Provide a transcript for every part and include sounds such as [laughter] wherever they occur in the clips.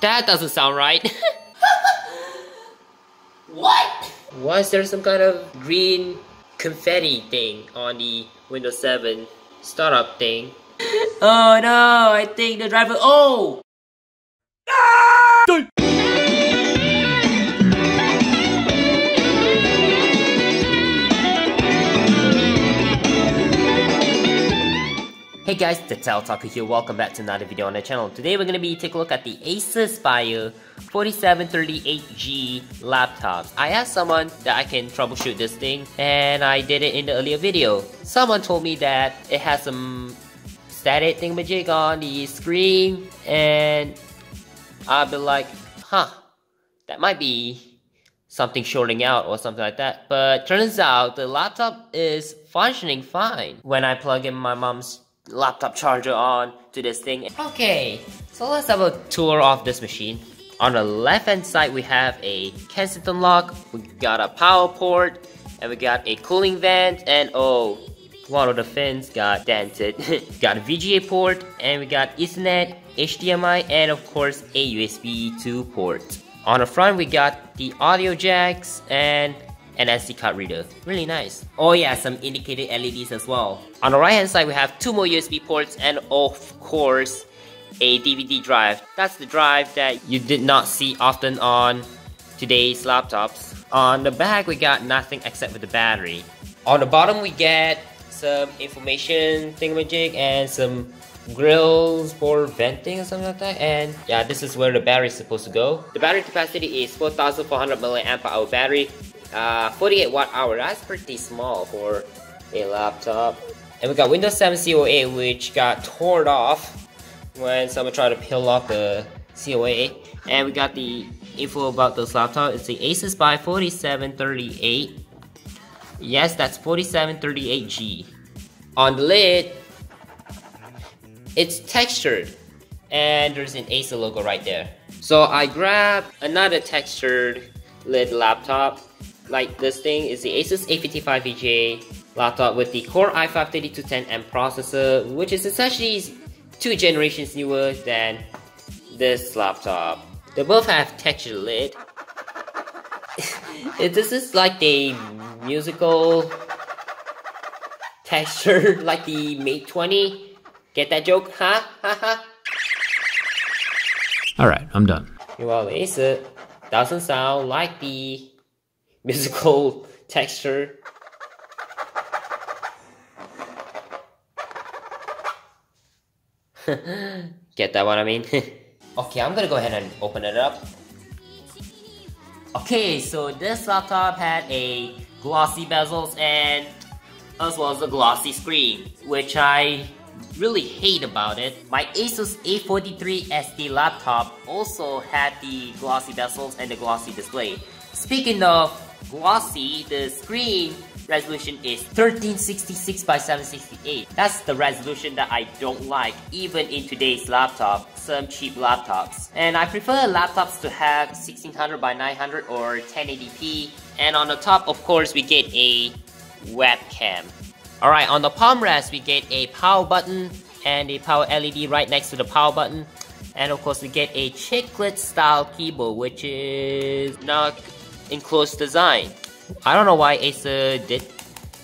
That doesn't sound right. [laughs] What? Why is there some kind of green confetti thing on the Windows 7 startup thing? [laughs] Oh no, I think the driver- Oh! Hey guys, the TechOtaku here, welcome back to another video on the channel. Today we're gonna be taking a look at the Acer Aspire 4738G laptops. I asked someone that I can troubleshoot this thing, and I did it in the earlier video. Someone told me that it has some static thingamajig on the screen, and I've be like, huh, that might be something shorting out or something like that. But turns out the laptop is functioning fine when I plug in my mom's laptop charger on to this thing. Okay, so let's have a tour of this machine. On the left hand side we have a Kensington lock, we got a power port, and we got a cooling vent, and oh, one of the fins got dented. [laughs] got a VGA port, and we got Ethernet, HDMI, and of course a USB 2 port. On the front we got the audio jacks and an SD card reader. Really nice. Oh yeah, some indicated LEDs as well. On the right hand side we have two more USB ports and of course a DVD drive. That's the drive that you did not see often on today's laptops. On the back we got nothing except for the battery. On the bottom we get some information thingamajig and some grills for venting or something like that and yeah this is where the battery is supposed to go the battery capacity is 4400 milliamp hour battery uh, 48 watt hour. That's pretty small for a laptop. And we got windows 7 coa which got torn off when someone tried to peel off the coa and we got the info about this laptop it's the Acer Aspire 4738 yes that's 4738g on the lid it's textured. And there's an Acer logo right there. So I grabbed another textured lid laptop like this thing is the Asus A55VGA laptop with the Core i5-3210M processor which is essentially two generations newer than this laptop. They both have textured lid. [laughs] this is like the musical texture [laughs] like the Mate 20 Get that joke? Huh? Ha ha. Alright, I'm done. Well, is it doesn't sound like the musical texture. [laughs] Get that what I mean? [laughs] okay, I'm gonna go ahead and open it up. Okay, so this laptop had a glossy bezels and as well as a glossy screen, which I really hate about it. My Asus A43 SD laptop also had the glossy bezels and the glossy display. Speaking of glossy, the screen resolution is 1366 by 768. That's the resolution that I don't like even in today's laptop, some cheap laptops. And I prefer laptops to have 1600 by 900 or 1080p. And on the top, of course, we get a webcam. Alright, on the palm rest, we get a power button and a power LED right next to the power button. And of course, we get a chiclet style keyboard, which is not enclosed design. I don't know why Acer did,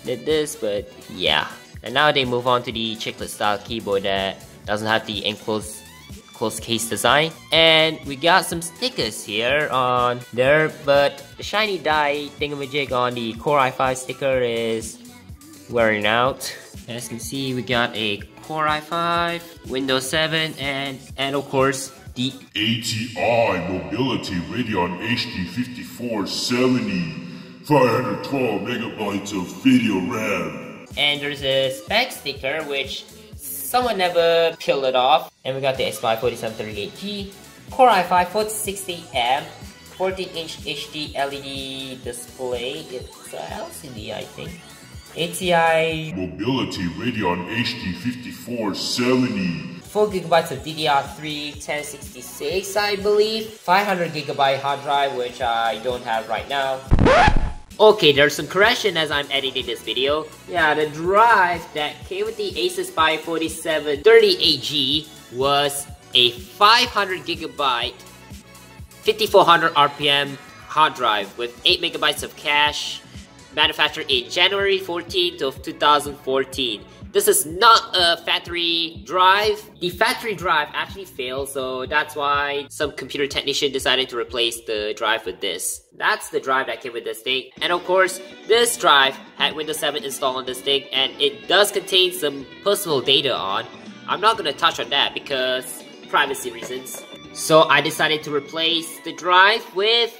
did this, but yeah. And now they move on to the chiclet style keyboard that doesn't have the enclosed closed case design. And we got some stickers here on there, but the shiny die thingamajig on the Core i5 sticker is wearing out. As you can see, we got a Core i5, Windows 7, and, and of course, the ATI Mobility Radeon HD 5470, 512 megabytes of video RAM. And there's a spec sticker, which someone never peeled it off. And we got the Aspire 4738G, Core i5 4060M, 14-inch HD LED display. It's a LCD, I think. ATI Mobility Radeon HD 5470. 4 gigabytes of DDR3 1066 I believe 500 gigabyte hard drive which I don't have right now Okay, there's some correction as I'm editing this video. Yeah, the drive that came with the Acer Aspire 4738G was a 500 gigabyte 5400 RPM hard drive with 8 megabytes of cache, manufactured in January 14th of 2014. This is not a factory drive. The factory drive actually failed, so that's why some computer technician decided to replace the drive with this. That's the drive that came with this thing. And of course, this drive had Windows 7 installed on this thing, and it does contain some personal data on. I'm not gonna touch on that because privacy reasons. So I decided to replace the drive with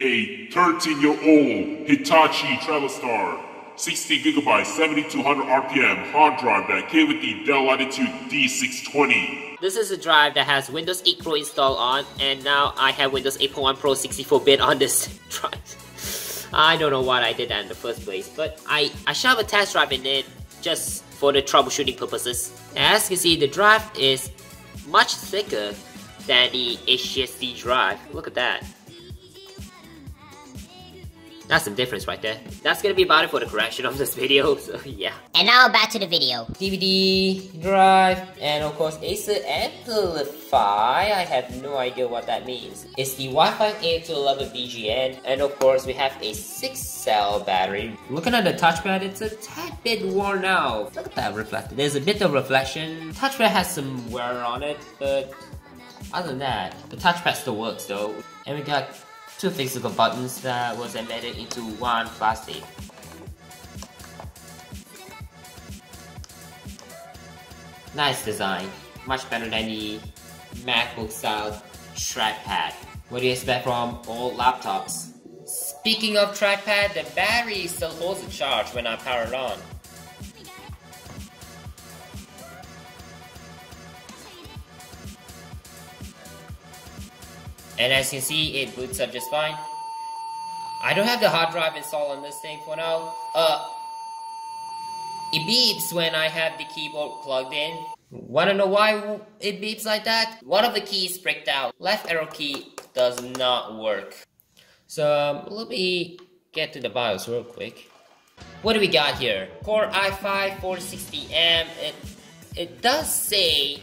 A 13 year old Hitachi Travelstar 60 gigabyte 7200 RPM hard drive that came with the Dell Latitude D620. This is a drive that has Windows 8 Pro installed on, and now I have Windows 8.1 Pro 64-bit on this [laughs] drive. I don't know why I did that in the first place, but I, I shove a test drive in it just for the troubleshooting purposes. As you can see, the drive is much thicker than the HGST drive. Look at that. That's some difference right there. That's gonna be about it for the correction of this video, [laughs] so yeah. And now back to the video. DVD drive, and of course Acer Nplify. I have no idea what that means. It's the Wi-Fi 8 to 11 BGN, and of course we have a 6 cell battery. Looking at the touchpad, it's a tad bit worn out. Look at that reflector. There's a bit of reflection. Touchpad has some wear on it, but other than that, the touchpad still works though. And we got two physical buttons that was embedded into one plastic. Nice design, much better than the MacBook style trackpad. What do you expect from old laptops? Speaking of trackpad, the battery still holds a charge when I power it on. And as you can see, it boots up just fine. I don't have the hard drive installed on this thing for now. Uh, it beeps when I have the keyboard plugged in. Wanna know why it beeps like that? One of the keys bricked out. Left arrow key does not work. So um, let me get to the BIOS real quick. What do we got here? Core i5 460M. It, it does say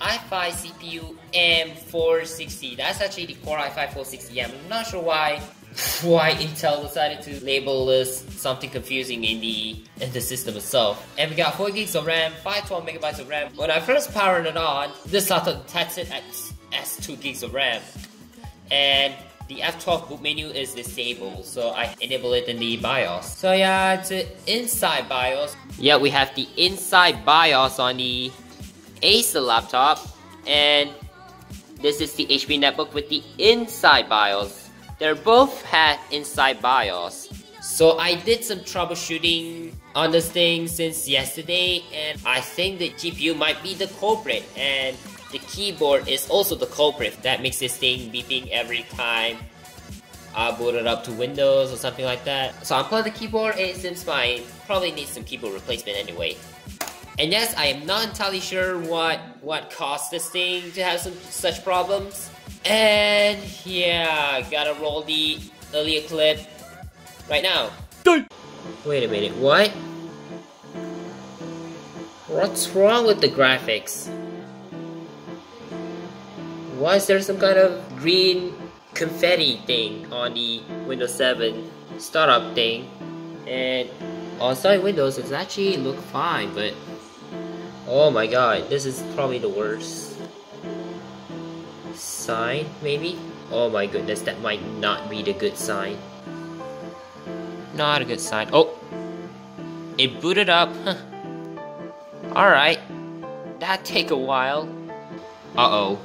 i5 CPU M460. That's actually the Core i5 460M. I'm not sure why [laughs] why Intel decided to label this something confusing in the in the system itself. And we got 4 gigs of RAM, 512 megabytes of RAM. When I first powered it on, this laptop detected at as 2 gigs of RAM. And the F12 boot menu is disabled, so I enable it in the BIOS. So yeah, it's Insyde BIOS. Yeah, we have the Insyde BIOS on the Acer laptop, and this is the HP netbook with the Insyde BIOS. They're both had Insyde BIOS. So I did some troubleshooting on this thing since yesterday, and I think the GPU might be the culprit, and the keyboard is also the culprit that makes this thing beeping every time I boot it up to Windows or something like that. So I unplug the keyboard, it seems fine. Probably needs some keyboard replacement anyway. And yes, I am not entirely sure what what caused this thing to have some such problems. And yeah, gotta roll the earlier clip right now. Wait a minute, what? What's wrong with the graphics? Why is there some kind of green confetti thing on the Windows 7 startup thing? And on side Windows, it's actually look fine, but oh my god, this is probably the worst sign, maybe? Oh my goodness, that might not be the good sign. Not a good sign. Oh! It booted up. Alright. That take a while. Uh-oh.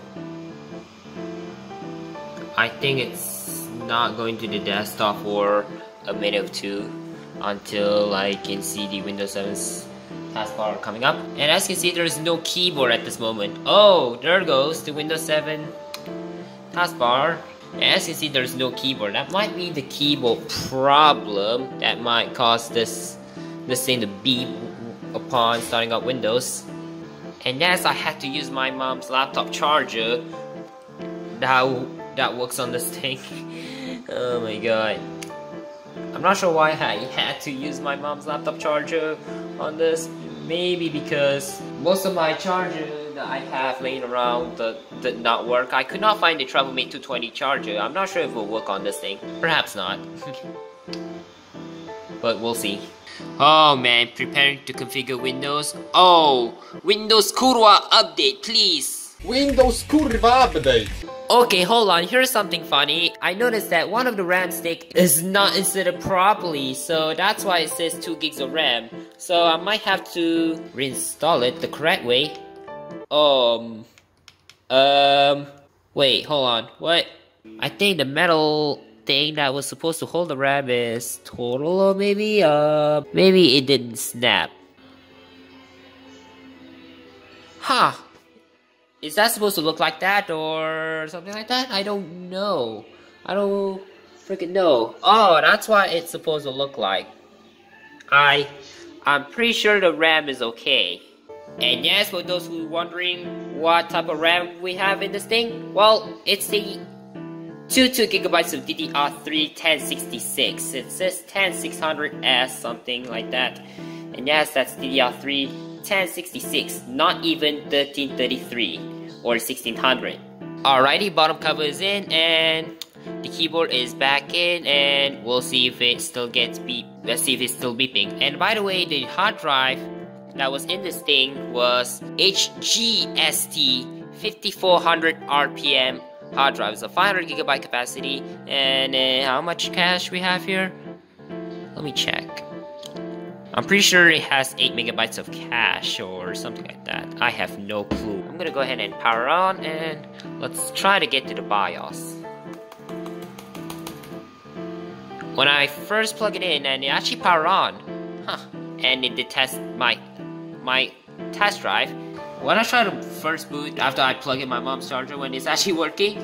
I think it's not going to the desktop for a minute or two until I can see the Windows 7's taskbar coming up. And as you can see, there's no keyboard at this moment. Oh, there goes the Windows 7 taskbar. And as you can see, there's no keyboard. That might be the keyboard problem that might cause this this thing to beep upon starting up Windows. And yes, I had to use my mom's laptop charger that that works on this [laughs] thing. oh my god. I'm not sure why I had to use my mom's laptop charger on this. Maybe because most of my charger that I have laying around that did not work. I could not find the TravelMate 220 charger. I'm not sure if it will work on this thing. Perhaps not. [laughs] but we'll see. Oh man, preparing to configure Windows. Oh, Windows Kurwa update, please. Windows kurwa update. Okay, hold on. Here's something funny. I noticed that one of the RAM stick is not inserted properly, so that's why it says 2 gigs of RAM. So I might have to reinstall it the correct way. Um, um, wait, hold on. What? I think the metal thing that was supposed to hold the RAM is total, or maybe, uh, maybe it didn't snap. Huh. Is that supposed to look like that or something like that? I don't know. I don't freaking know. Oh, that's what it's supposed to look like. I, I'm pretty sure the RAM is okay. And hmm. yes, for those who are wondering what type of RAM we have in this thing, well, it's the 22 gigabytes of DDR3 1066. It says 10600S, something like that. And yes, that's DDR3 1066, not even 1333 or 1600. Alrighty, bottom cover is in and the keyboard is back in and we'll see if it still gets beep. Let's see if it's still beeping. And by the way, the hard drive that was in this thing was HGST 5400 RPM hard drive. It's a 500 gigabyte capacity. And uh, how much cash we have here? Let me check. I'm pretty sure it has 8 megabytes of cache or something like that. I have no clue. I'm gonna go ahead and power on and let's try to get to the BIOS. When I first plug it in and it actually power on, huh, and it test my, my test drive, when I try to first boot after I plug in my mom's charger when it's actually working,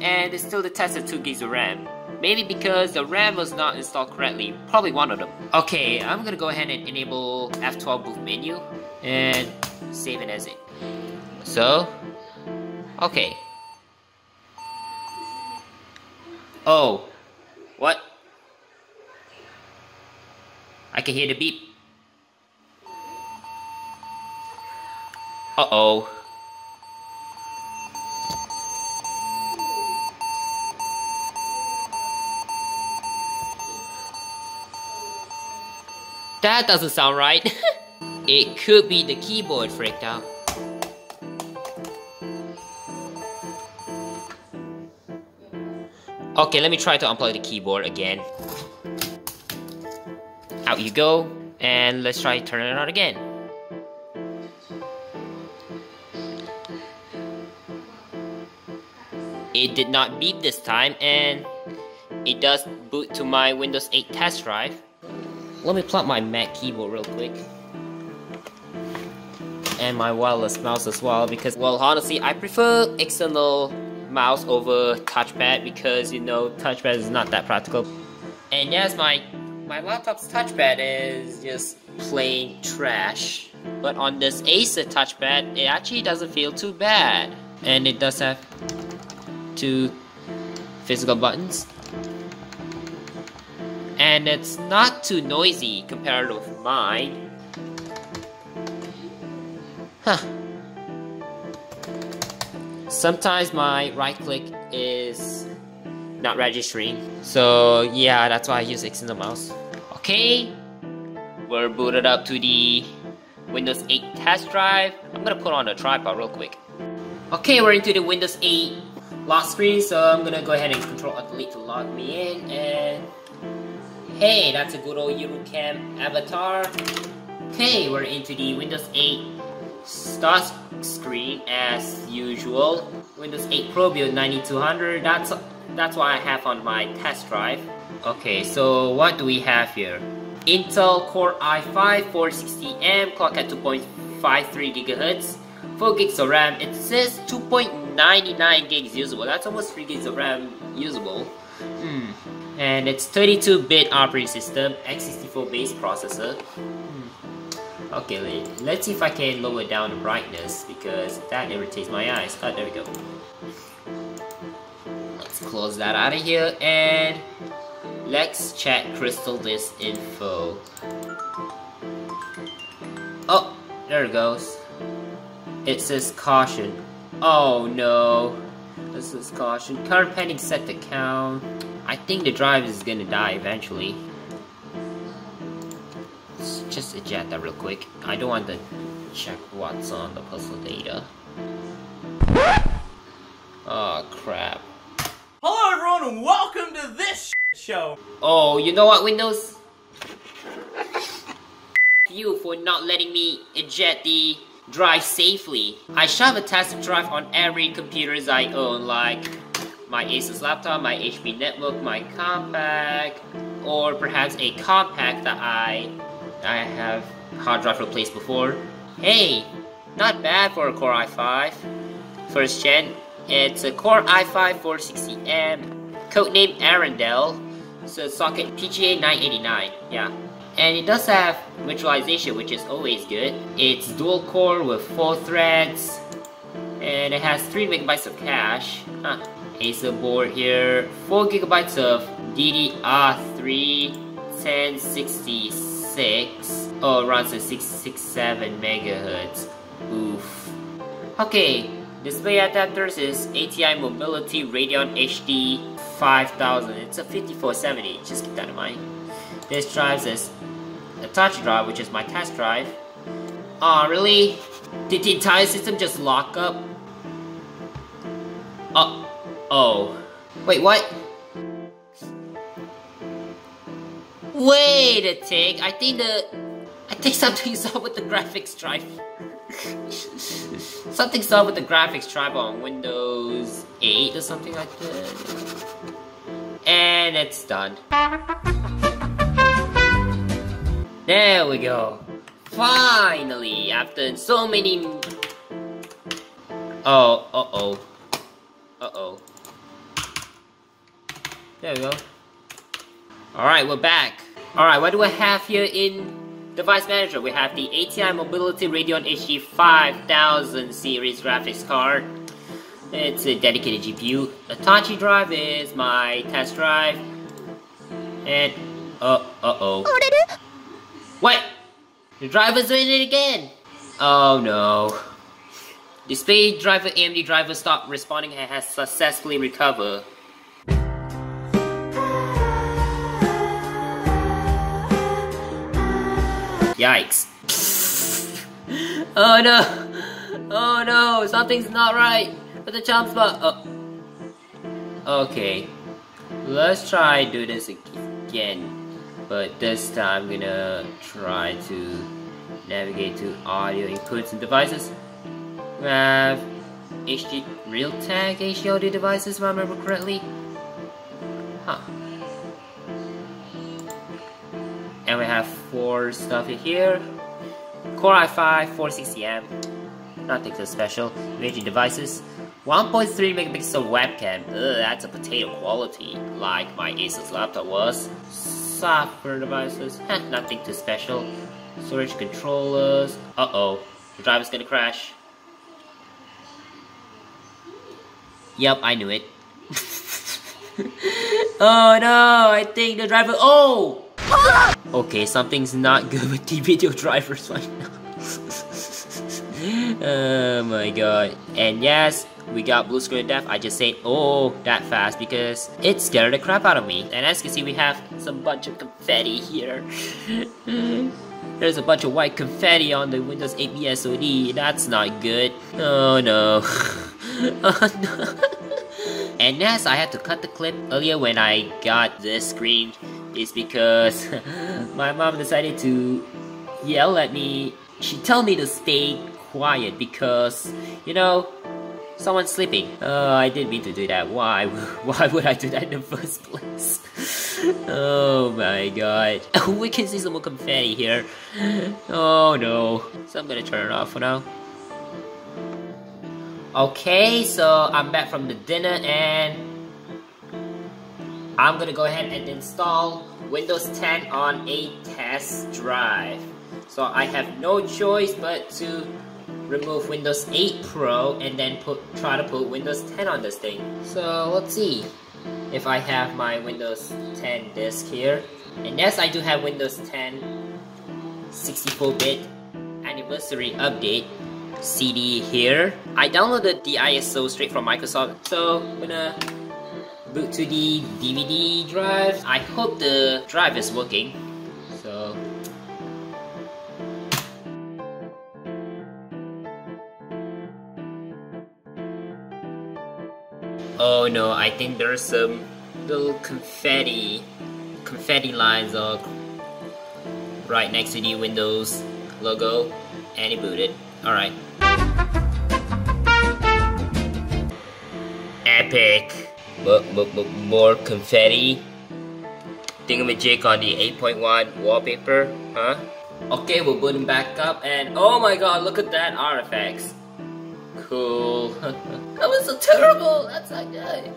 and it still detected 2 gigs of RAM. Maybe because the RAM was not installed correctly, probably one of them. Okay, I'm gonna go ahead and enable F12 boot menu and save it as it. So, okay. Oh, what? I can hear the beep. Uh-oh. That doesn't sound right. [laughs] it could be the keyboard freaked out. Okay, let me try to unplug the keyboard again. Out you go, and let's try turning it on again. It did not beep this time, and it does boot to my Windows 8 test drive. Let me plug my Mac keyboard real quick. And my wireless mouse as well because, well, honestly, I prefer external mouse over touchpad because, you know, touchpad is not that practical. And yes, my, my laptop's touchpad is just plain trash. But on this Acer touchpad, it actually doesn't feel too bad. And it does have two physical buttons and it's not too noisy compared with mine. Huh. Sometimes my right click is not registering. So yeah, that's why I use external mouse. Okay, we're booted up to the Windows 8 test drive. I'm gonna put on a tripod real quick. Okay, we're into the Windows 8 lock screen, so I'm gonna go ahead and Control Alt Delete to log me in and Hey, that's a good old Eurocam avatar. Okay, we're into the Windows 8 start screen as usual. Windows 8 Pro build 9200, that's, that's what I have on my test drive. Okay, so what do we have here? Intel Core i5 460M, clock at 2.53 GHz, 4 gigs of RAM. It says 2.99 gigs usable. That's almost 3 gigs of RAM usable. Hmm and it's 32-bit operating system, x64 based processor. Hmm. Okay, let's see if I can lower down the brightness because that irritates my eyes. Oh, there we go. Let's close that out of here and let's check CrystalDiskInfo. Oh, there it goes. It says caution. Oh no. This is caution. Current pending Sector Count. I think the drive is gonna die eventually. Let's just eject that real quick. I don't want to check what's on the puzzle data. Oh crap. Hello everyone and welcome to this show. Oh, you know what, Windows? you for not letting me eject the drive safely. I shove a test drive on every computers I own, like my Asus laptop, my HP netbook, my Compaq, or perhaps a Compaq that I I have hard drive replaced before. Hey, not bad for a Core i5. First gen, it's a Core i5 460M, codename Arrandale. So socket PGA 989, yeah. And it does have virtualization, which is always good. It's dual core with 4 threads, and it has 3 megabytes of cache. Huh. Acer board here, 4 gigabytes of DDR3 1066. Oh, runs at 667 megahertz. Oof. Okay, display adapters is ATI Mobility Radeon HD 5000. It's a 5470, just keep that in mind. This drive is a touch drive, which is my test drive. Aw, oh, really? Did the entire system just lock up? Uh, oh. Wait, what? Wait a tick, I think the... I think something's [laughs] up with the graphics drive. something's up with the graphics drive on Windows 8 or something like that. And it's done. There we go. Finally, after so many... Oh, uh-oh. Uh-oh. There we go. Alright, we're back. Alright, what do we have here in Device Manager? We have the ATI Mobility Radeon HD 5000 series graphics card. It's a dedicated GPU. The Hitachi drive is my test drive. And, uh, uh-oh. What? The driver's doing it again! Oh no. Display driver AMD driver stopped responding and has successfully recovered. Yikes. oh no! Oh no! Something's not right with the jump spot. Oh. Okay. Let's try do this again. But this time I'm gonna try to navigate to audio inputs and devices. We have HD Realtek HD audio devices if I remember correctly. Huh. And we have four stuff in here. Core i5 460M. Nothing so special. Imaging devices. 1.3 megapixel webcam. Ugh, that's a potato quality, like my Asus laptop was software devices, nothing too special. Storage controllers, uh-oh, the driver's gonna crash. Yep, I knew it. [laughs] oh no, I think the driver, oh! Okay, something's not good with the video drivers right now. [laughs] oh my god. And yes, we got blue screen death. I just said oh that fast because it scared the crap out of me. And as you can see, we have some bunch of confetti here. [laughs] There's a bunch of white confetti on the Windows 8 BSOD. That's not good. Oh no. [laughs] oh no. And yes, I had to cut the clip earlier when I got this screen is because [laughs] my mom decided to yell at me. She told me to stay quiet because, you know, Someone's sleeping. Oh, I didn't mean to do that. Why? [laughs] Why would I do that in the first place? [laughs] oh my god. we can see some more confetti here. Oh no. So I'm gonna turn it off for now. Okay, so I'm back from the dinner and I'm gonna go ahead and install Windows 10 on a test drive. So I have no choice but to remove Windows 8 Pro and then put try to put Windows 10 on this thing. So let's see if I have my Windows 10 disk here. And yes, I do have Windows 10 64-bit anniversary update. CD here. I downloaded the ISO straight from Microsoft, so I'm gonna boot to the DVD drive. I hope the drive is working. So Oh no, I think there's some little confetti confetti lines are right next to the Windows logo and it booted. Alright. Epic. More, more, more confetti. Thingamajig on the 8.1 wallpaper, huh? Okay, we're booting back up and oh my god, look at that artifacts. Cool. [laughs] that was so terrible. That's not good.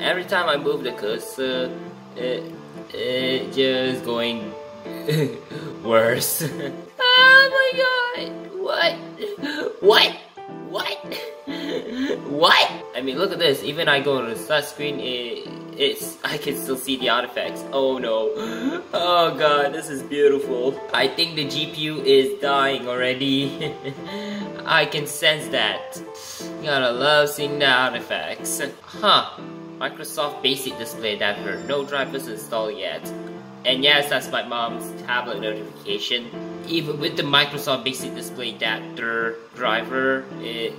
Every time I move the cursor, uh, it, it just going [laughs] worse. [laughs] oh my god! What? What? What? [laughs] what? I mean, look at this. Even I go to the start screen, it, it's [laughs] I can still see the artifacts. Oh no. [gasps] Oh god, this is beautiful. I think the GPU is dying already. [laughs] I can sense that. Gotta love seeing the artifacts. Huh. Microsoft Basic Display Adapter. No drivers installed yet. And yes, that's my mom's tablet notification. Even with the Microsoft Basic Display Adapter driver, it,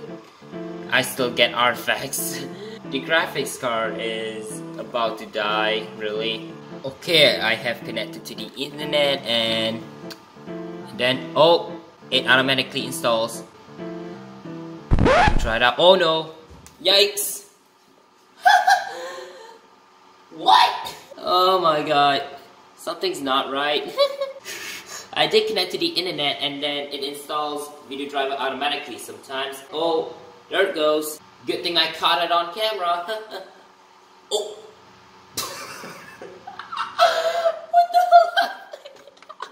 I still get artifacts. [laughs] the graphics card is about to die, really. Okay, I have connected to the internet and then, oh, it automatically installs. Try it out. Oh no! Yikes! [laughs] what? Oh my god. Something's not right. [laughs] I did connect to the internet and then it installs video driver automatically sometimes. Oh, there it goes. Good thing I caught it on camera. [laughs] oh. [laughs] what the hell?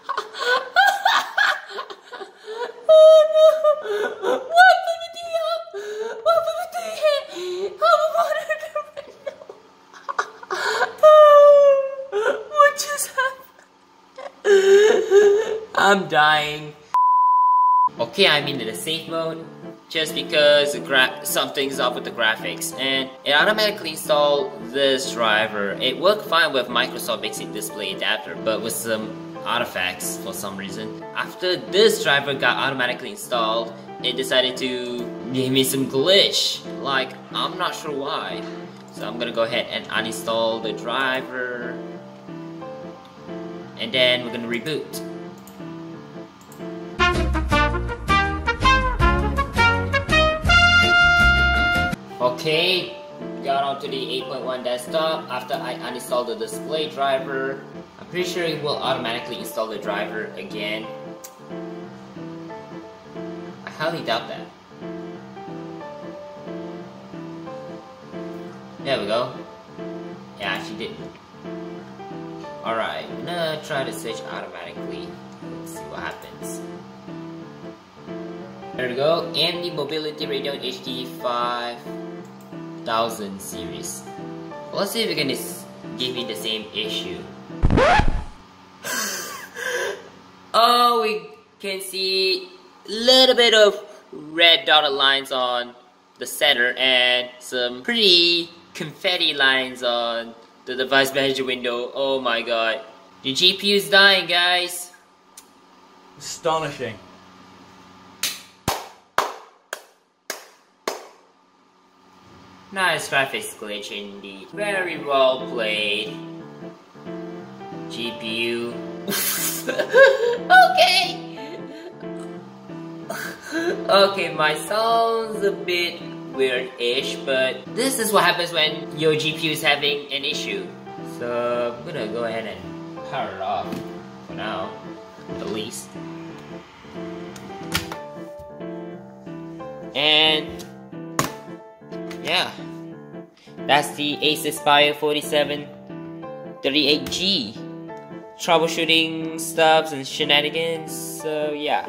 [laughs] oh no! What the hell? Oh, what just happened? I'm dying. Okay, I'm in the safe mode just because something's up with the graphics and it automatically installed this driver. It worked fine with Microsoft Basic Display Adapter but with some artifacts for some reason. After this driver got automatically installed, it decided to give me some glitch. Like, I'm not sure why. So I'm gonna go ahead and uninstall the driver and then we're gonna reboot. Okay, got onto the 8.1 desktop after I uninstalled the display driver. I'm pretty sure it will automatically install the driver again. I highly doubt that. There we go. Yeah, she didn't. Alright, I'm gonna try to search automatically. Let's see what happens. There we go, and the Mobility Radeon HD 5000 series. Let's see if we can just give me the same issue. [laughs] oh, we can see a little bit of red dotted lines on the center and some pretty confetti lines on the device manager window. Oh my god. GPU is dying, guys. Astonishing. Nice graphics glitch indeed. Very well played. GPU. [laughs] okay! [laughs] okay, my sound's a bit weird-ish, but this is what happens when your GPU is having an issue. So I'm gonna go ahead and power it off for now, at least. And yeah, that's the Acer Aspire 4738G troubleshooting stuffs and shenanigans. So yeah.